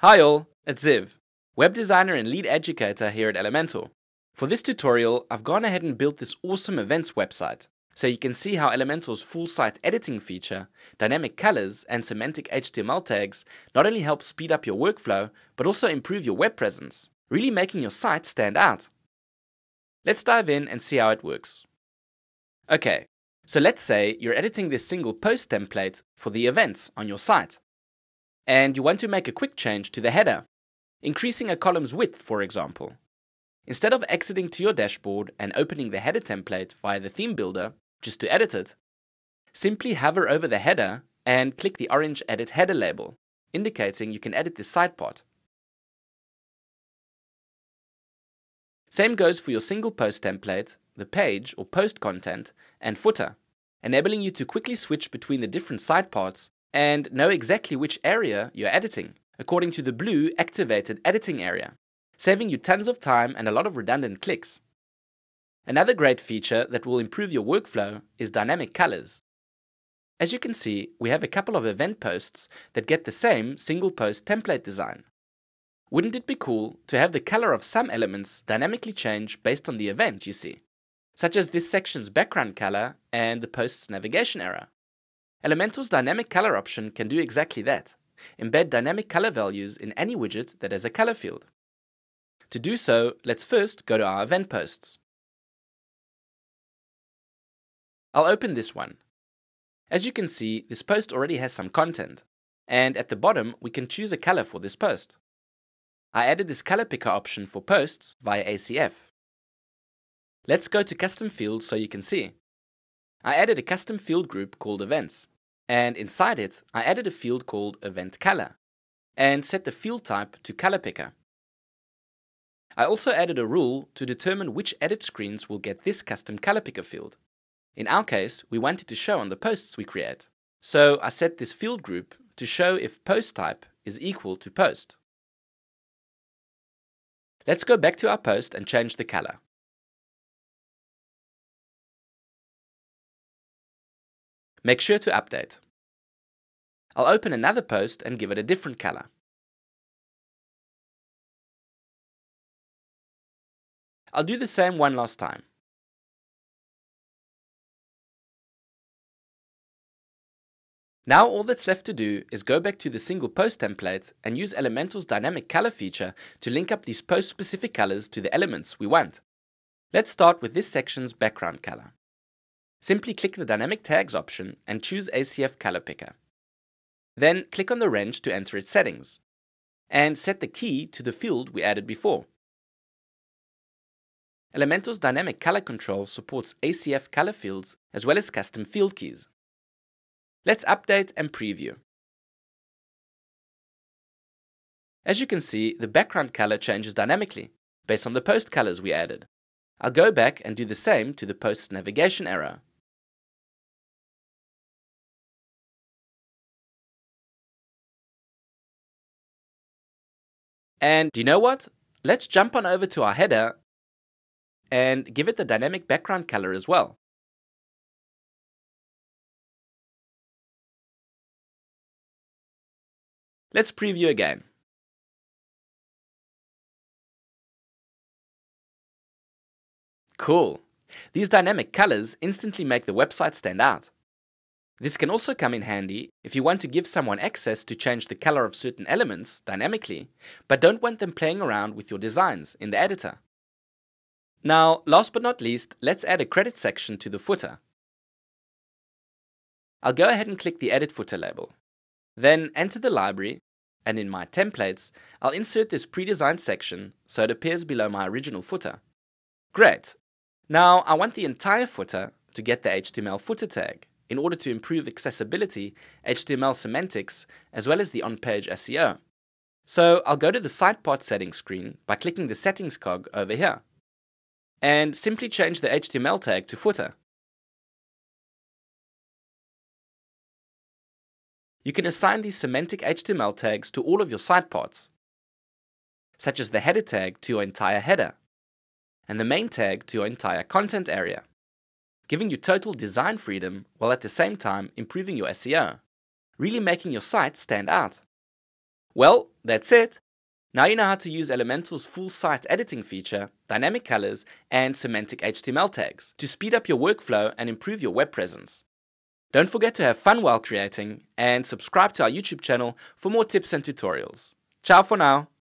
Hi all, it's Ziv, web designer and lead educator here at Elementor. For this tutorial, I've gone ahead and built this awesome events website, so you can see how Elementor's full site editing feature, dynamic colors, and semantic HTML tags not only help speed up your workflow, but also improve your web presence, really making your site stand out. Let's dive in and see how it works. Okay, so let's say you're editing this single post template for the events on your site and you want to make a quick change to the header, increasing a column's width, for example. Instead of exiting to your dashboard and opening the header template via the theme builder just to edit it, simply hover over the header and click the orange Edit Header label, indicating you can edit the site part. Same goes for your single post template, the page or post content, and footer, enabling you to quickly switch between the different site parts and know exactly which area you're editing, according to the blue activated editing area, saving you tons of time and a lot of redundant clicks. Another great feature that will improve your workflow is dynamic colors. As you can see, we have a couple of event posts that get the same single post template design. Wouldn't it be cool to have the color of some elements dynamically change based on the event you see, such as this section's background color and the post's navigation arrow? Elementor's dynamic color option can do exactly that. Embed dynamic color values in any widget that has a color field. To do so, let's first go to our event posts. I'll open this one. As you can see, this post already has some content, and at the bottom we can choose a color for this post. I added this color picker option for posts via ACF. Let's go to custom fields so you can see. I added a custom field group called events. And inside it, I added a field called event color and set the field type to color picker. I also added a rule to determine which edit screens will get this custom color picker field. In our case, we wanted to show on the posts we create. So I set this field group to show if post type is equal to post. Let's go back to our post and change the color. Make sure to update. I'll open another post and give it a different color. I'll do the same one last time. Now all that's left to do is go back to the single post template and use Elementor's dynamic color feature to link up these post specific colors to the elements we want. Let's start with this section's background color. Simply click the Dynamic Tags option and choose ACF Color Picker. Then click on the wrench to enter its settings, and set the key to the field we added before. Elementor's dynamic color control supports ACF color fields as well as custom field keys. Let's update and preview. As you can see, the background color changes dynamically based on the post colors we added. I'll go back and do the same to the post navigation arrow. And do you know what? Let's jump on over to our header and give it the dynamic background color as well. Let's preview again. Cool. These dynamic colors instantly make the website stand out. This can also come in handy if you want to give someone access to change the color of certain elements dynamically, but don't want them playing around with your designs in the editor. Now, last but not least, let's add a credit section to the footer. I'll go ahead and click the Edit Footer label. Then enter the library, and in my templates, I'll insert this pre-designed section so it appears below my original footer. Great! Now I want the entire footer to get the HTML footer tag in order to improve accessibility, HTML semantics, as well as the on-page SEO. So I'll go to the Sitepart settings screen by clicking the settings cog over here, and simply change the HTML tag to footer. You can assign these semantic HTML tags to all of your site parts, such as the header tag to your entire header, and the main tag to your entire content area giving you total design freedom while at the same time improving your SEO, really making your site stand out. Well, that's it. Now you know how to use Elementor's full site editing feature, dynamic colors, and semantic HTML tags to speed up your workflow and improve your web presence. Don't forget to have fun while creating and subscribe to our YouTube channel for more tips and tutorials. Ciao for now.